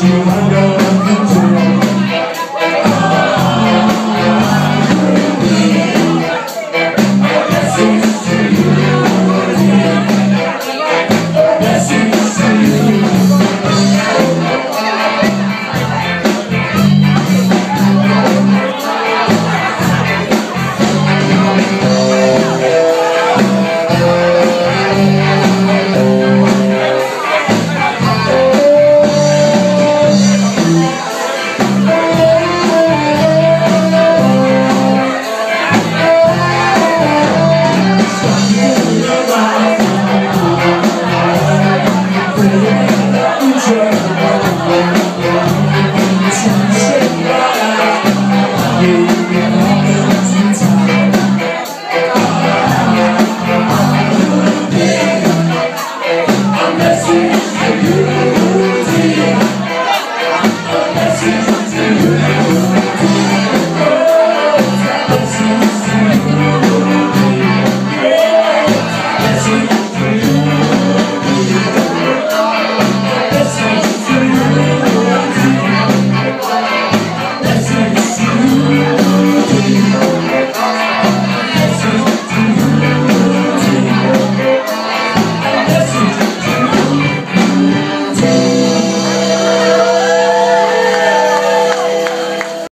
going